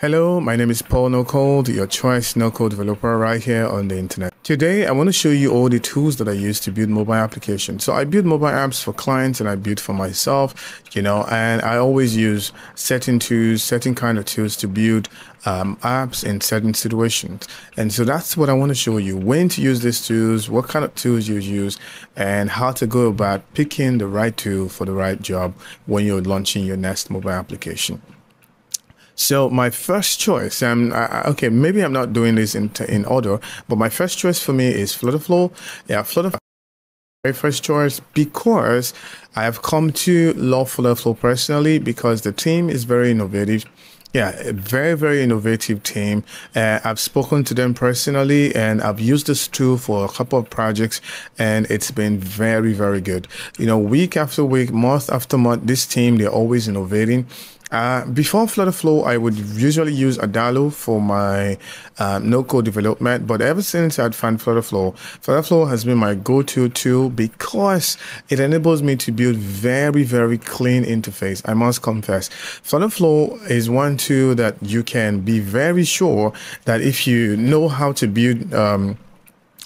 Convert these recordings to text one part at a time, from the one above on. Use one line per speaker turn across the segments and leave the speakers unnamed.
Hello, my name is Paul No Code, your choice no code developer right here on the internet. Today, I want to show you all the tools that I use to build mobile applications. So I build mobile apps for clients and I build for myself, you know, and I always use certain tools, certain kind of tools to build um, apps in certain situations. And so that's what I want to show you, when to use these tools, what kind of tools you use, and how to go about picking the right tool for the right job when you're launching your next mobile application. So my first choice, um, I, okay, maybe I'm not doing this in in order, but my first choice for me is Flutterflow. Yeah, Flutterflow. My first choice because I have come to love Flutterflow personally because the team is very innovative. Yeah, very, very innovative team. Uh, I've spoken to them personally and I've used this tool for a couple of projects and it's been very, very good. You know, week after week, month after month, this team, they're always innovating. Uh, before Flutterflow, I would usually use Adalo for my uh, no-code development, but ever since I'd found Flutterflow, Flutterflow has been my go-to tool because it enables me to build very, very clean interface. I must confess, Flutterflow is one tool that you can be very sure that if you know how to build um,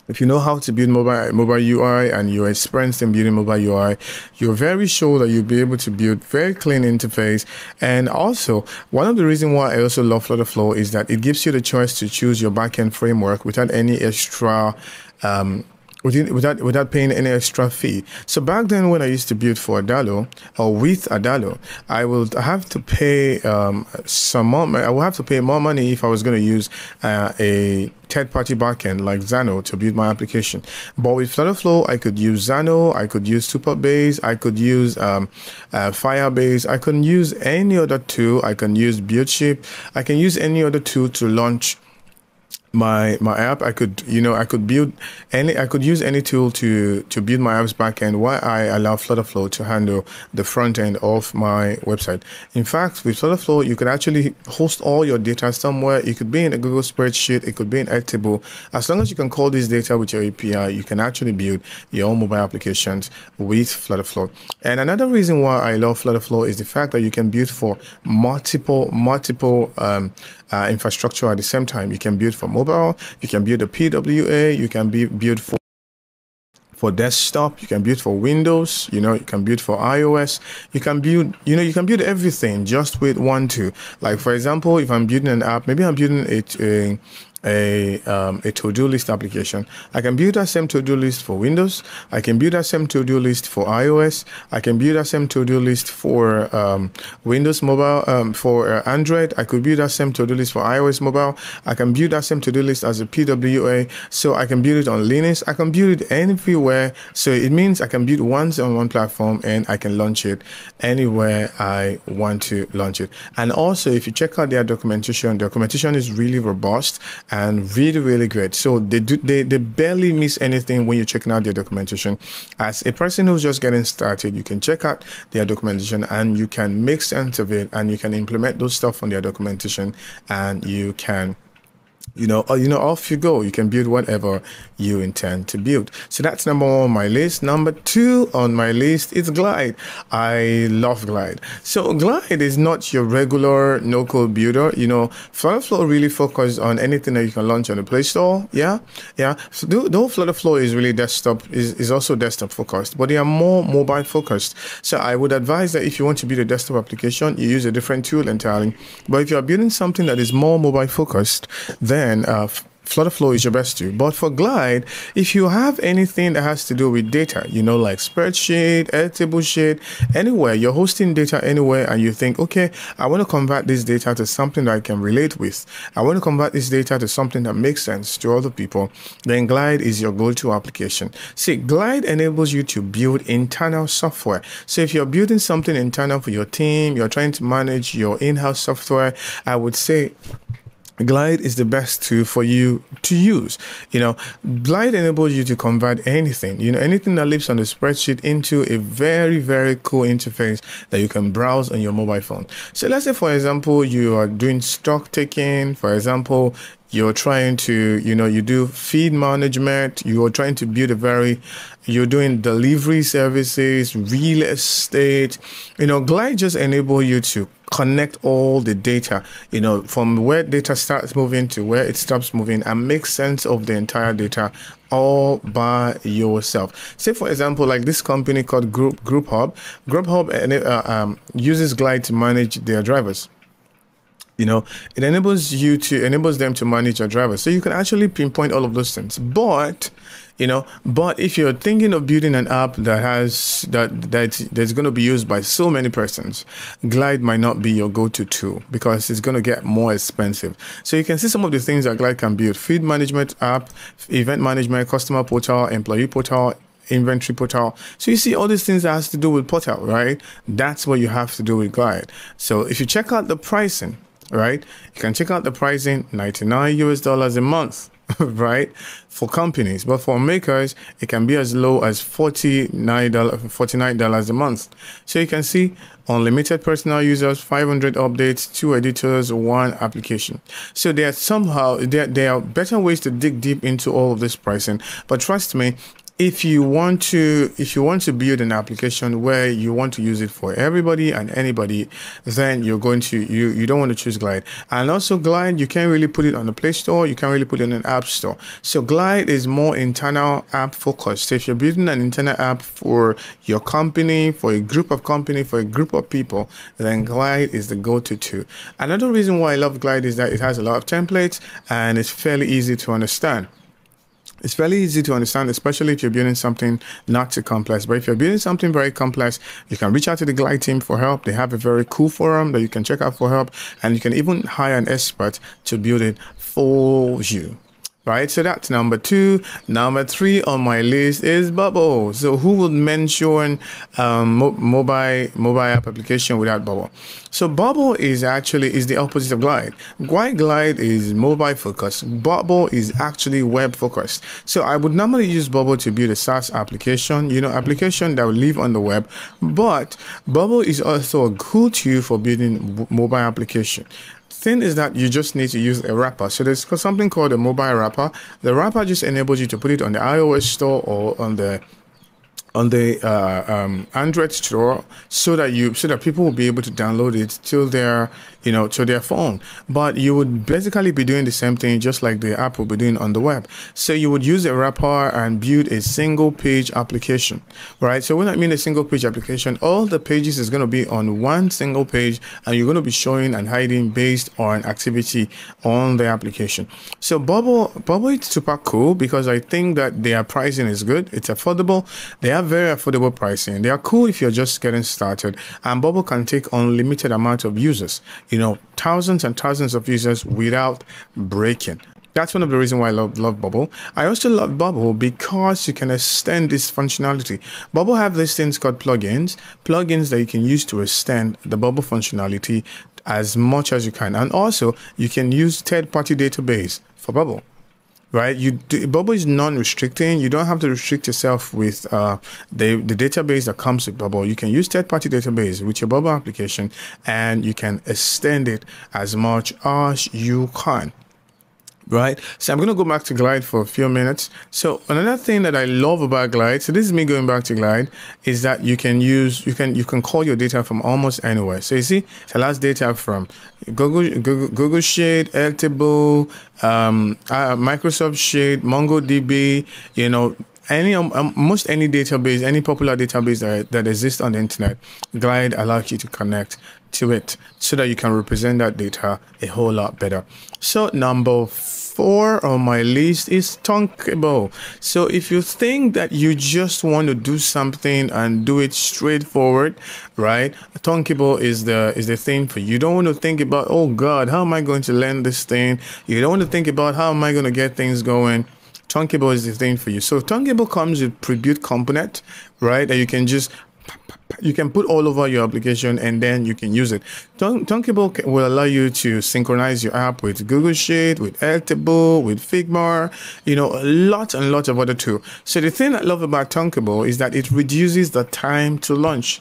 if you know how to build mobile mobile UI and you're experienced in building mobile UI, you're very sure that you'll be able to build very clean interface. And also, one of the reasons why I also love Flutterflow is that it gives you the choice to choose your backend framework without any extra um, without without paying any extra fee. So back then, when I used to build for Adalo or with Adalo, I would have to pay um, some more. I would have to pay more money if I was going to use uh, a third-party backend like Xano to build my application. But with Flutterflow, I could use Xano, I could use Supabase, I could use um, uh, Firebase, I can use any other tool. I can use Buildship, I can use any other tool to launch my my app i could you know i could build any i could use any tool to to build my app's backend while i allow flutterflow to handle the front end of my website. In fact with flutterflow you can actually host all your data somewhere. It could be in a google spreadsheet it could be in airtable as long as you can call this data with your api you can actually build your own mobile applications with flutterflow. And another reason why i love flutterflow is the fact that you can build for multiple multiple um, uh, infrastructure at the same time. You can build for mobile mobile, you can build a PWA, you can be build for for desktop, you can build for Windows, you know, you can build for iOS, you can build, you know, you can build everything just with one tool. Like for example, if I'm building an app, maybe I'm building it a, a, um, a to-do list application. I can build that same to-do list for Windows. I can build that same to-do list for iOS. I can build that same to-do list for um, Windows Mobile, um, for uh, Android. I could build that same to-do list for iOS Mobile. I can build that same to-do list as a PWA. So I can build it on Linux. I can build it anywhere. So it means I can build once on one platform and I can launch it anywhere I want to launch it. And also, if you check out their documentation, documentation is really robust and really, really great. So they do they, they barely miss anything when you're checking out their documentation. As a person who's just getting started, you can check out their documentation and you can make sense of it and you can implement those stuff on their documentation and you can you know, oh, you know, off you go. You can build whatever you intend to build. So that's number one on my list. Number two on my list is Glide. I love Glide. So Glide is not your regular no-code builder. You know, Flutterflow really focuses on anything that you can launch on the Play Store. Yeah, yeah. So though Flutterflow is really desktop, is, is also desktop focused, but they are more mobile focused. So I would advise that if you want to build a desktop application, you use a different tool entirely. But if you are building something that is more mobile focused, then then uh, Flutterflow is your best tool. But for Glide, if you have anything that has to do with data, you know, like spreadsheet, Airtable sheet, anywhere, you're hosting data anywhere and you think, okay, I want to convert this data to something that I can relate with. I want to convert this data to something that makes sense to other people. Then Glide is your go-to application. See, Glide enables you to build internal software. So if you're building something internal for your team, you're trying to manage your in-house software, I would say Glide is the best tool for you to use. You know, Glide enables you to convert anything, you know, anything that lives on the spreadsheet into a very, very cool interface that you can browse on your mobile phone. So let's say, for example, you are doing stock taking. For example, you're trying to, you know, you do feed management, you're trying to build a very, you're doing delivery services, real estate, you know, Glide just enable you to connect all the data, you know, from where data starts moving to where it stops moving and make sense of the entire data all by yourself. Say, for example, like this company called Group Group Hub. Group Hub uh, um, uses Glide to manage their drivers you know it enables you to enables them to manage your drivers so you can actually pinpoint all of those things but you know but if you're thinking of building an app that has that that that's going to be used by so many persons glide might not be your go-to tool because it's going to get more expensive so you can see some of the things that glide can build feed management app event management customer portal employee portal inventory portal. So you see all these things that has to do with portal, right? That's what you have to do with Glide. So if you check out the pricing, right? You can check out the pricing 99 US dollars a month. right for companies but for makers it can be as low as $49, $49 a month so you can see unlimited personal users 500 updates two editors one application so there are somehow there, there are better ways to dig deep into all of this pricing but trust me if you want to if you want to build an application where you want to use it for everybody and anybody then you're going to you you don't want to choose glide. And also glide you can't really put it on the play store you can't really put it in an app store. So glide is more internal app focused so if you're building an internal app for your company for a group of company for a group of people then glide is the go-to tool another reason why i love glide is that it has a lot of templates and it's fairly easy to understand it's fairly easy to understand, especially if you're building something not too complex. But if you're building something very complex, you can reach out to the Glide team for help. They have a very cool forum that you can check out for help, and you can even hire an expert to build it for you right? So that's number two. Number three on my list is Bubble. So who would mention um, mo- mobile mobile app application without Bubble? So Bubble is actually is the opposite of Glide. Glide Glide is mobile focused. Bubble is actually web focused. So I would normally use Bubble to build a SaaS application, you know, application that will live on the web. But Bubble is also a cool tool for building mobile application thing is that you just need to use a wrapper. So there's something called a mobile wrapper. The wrapper just enables you to put it on the iOS store or on the on the uh, um, Android store so that you so that people will be able to download it to their you know to their phone. But you would basically be doing the same thing just like the app will be doing on the web. So you would use a wrapper and build a single page application, right? So when I mean a single page application, all the pages is going to be on one single page, and you're going to be showing and hiding based on activity on the application. So Bubble Bubble is super cool because I think that their pricing is good. It's affordable. They have very affordable pricing. They are cool if you're just getting started, and Bubble can take unlimited amount of users, you know, thousands and thousands of users without breaking. That's one of the reasons why I love, love Bubble. I also love Bubble because you can extend this functionality. Bubble have these things called plugins, plugins that you can use to extend the Bubble functionality as much as you can. And also you can use third-party database for Bubble right? You do, Bubble is non-restricting. You don't have to restrict yourself with uh, the the database that comes with Bubble. You can use third-party database with your Bubble application, and you can extend it as much as you can right? So I'm going to go back to Glide for a few minutes. So another thing that I love about Glide, so this is me going back to Glide, is that you can use, you can, you can call your data from almost anywhere. So you see, it allows data from Google, Google, Google Sheet, Airtable, um, uh, Microsoft Shade, MongoDB, you know, any um, um, most any database, any popular database that, that exists on the internet, Glide allows you to connect to it so that you can represent that data a whole lot better. So number four on my list is Thunkable. So if you think that you just want to do something and do it straightforward, right? Thunkable is the is the thing for you. You don't want to think about, oh God, how am I going to learn this thing? You don't want to think about how am I going to get things going. Thunkable is the thing for you. So Thunkable comes with pre-built component, right? That you can just you can put all over your application and then you can use it. Thunkable will allow you to synchronize your app with Google Sheet, with Airtable, with Figma, you know, a lot and lot of other tools. So the thing I love about Thunkable is that it reduces the time to launch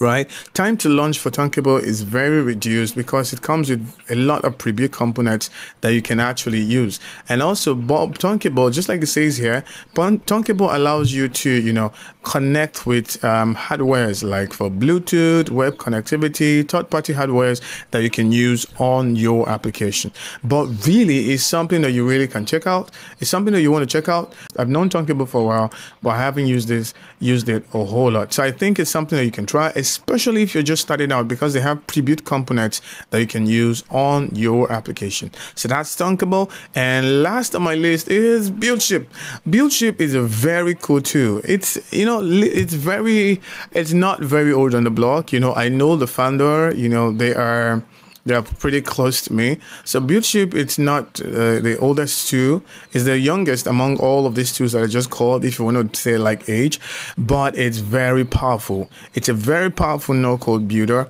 right? Time to launch for Thunkable is very reduced because it comes with a lot of pre-built components that you can actually use. And also, Bob Thunkable, just like it says here, Thunkable allows you to, you know, connect with um, hardwares like for Bluetooth, web connectivity, third-party hardwares that you can use on your application. But really, it's something that you really can check out. It's something that you want to check out. I've known Thunkable for a while, but I haven't used this, used it a whole lot. So I think it's something that you can try especially if you're just starting out because they have pre-built components that you can use on your application. So that's Thunkable. And last on my list is BuildShip. BuildShip is a very cool tool. It's, you know, it's very, it's not very old on the block. You know, I know the founder, you know, they are, they're pretty close to me. So BuildShip, it's not uh, the oldest tool. It's the youngest among all of these tools that I just called, if you want to say like age, but it's very powerful. It's a very powerful no-code builder.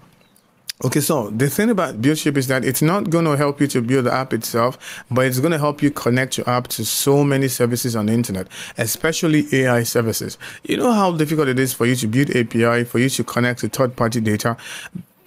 Okay, so the thing about BuildShip is that it's not going to help you to build the app itself, but it's going to help you connect your app to so many services on the internet, especially AI services. You know how difficult it is for you to build API, for you to connect to third-party data.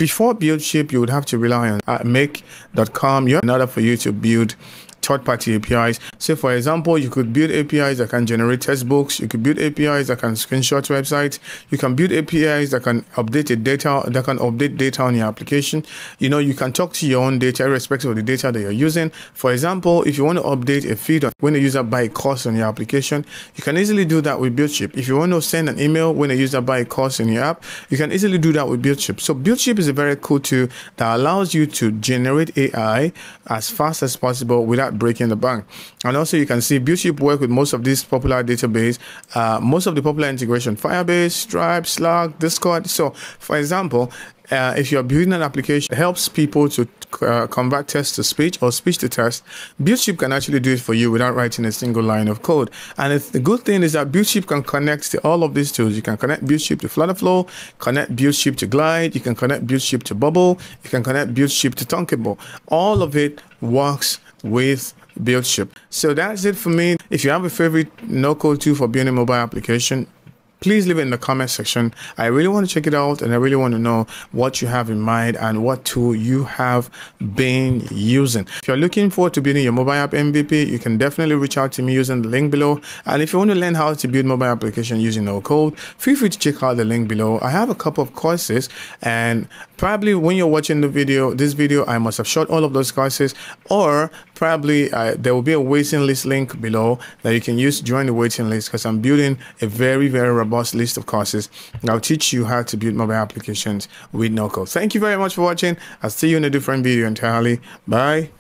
Before BuildShip, you would have to rely on uh, make.com in order for you to build third-party APIs. So for example, you could build APIs that can generate textbooks. You could build APIs that can screenshot websites. You can build APIs that can update the data, that can update data on your application. You know, you can talk to your own data irrespective of the data that you're using. For example, if you want to update a feed when a user buy a course on your application, you can easily do that with BuildShip. If you want to send an email when a user buy a course in your app, you can easily do that with BuildShip. So BuildShip is a very cool tool that allows you to generate AI as fast as possible without breaking the bank. And also you can see BuildShip work with most of these popular database, uh, most of the popular integration, Firebase, Stripe, Slack, Discord. So for example, uh, if you're building an application that helps people to uh, convert text to speech or speech to text, BuildShip can actually do it for you without writing a single line of code. And the good thing is that BuildShip can connect to all of these tools. You can connect BuildShip to Flutterflow, connect BuildShip to Glide, you can connect BuildShip to Bubble, you can connect BuildShip to Thunkable. All of it works with BuildShip. So that's it for me. If you have a favorite no-code tool for building a mobile application, please leave it in the comment section. I really want to check it out and I really want to know what you have in mind and what tool you have been using. If you're looking forward to building your mobile app MVP, you can definitely reach out to me using the link below. And if you want to learn how to build mobile application using no code, feel free to check out the link below. I have a couple of courses and probably when you're watching the video, this video, I must have shot all of those courses or probably uh, there will be a waiting list link below that you can use to join the waiting list because I'm building a very, very robust list of courses. I'll teach you how to build mobile applications with no code. Thank you very much for watching. I'll see you in a different video entirely. Bye.